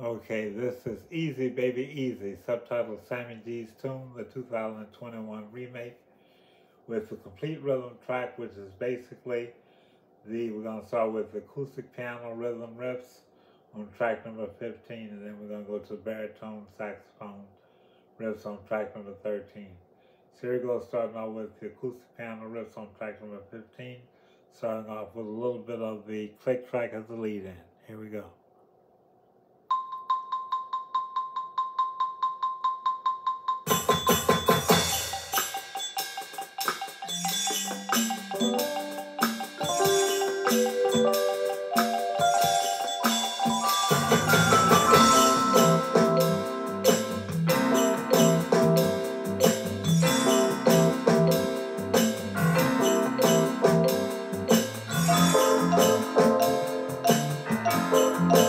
Okay, this is Easy Baby Easy, subtitled Sammy G's Tune, the 2021 remake, with the complete rhythm track, which is basically the, we're going to start with acoustic piano rhythm riffs on track number 15, and then we're going to go to baritone saxophone riffs on track number 13. So here we go, starting off with the acoustic piano riffs on track number 15, starting off with a little bit of the click track as the lead in. Here we go. Música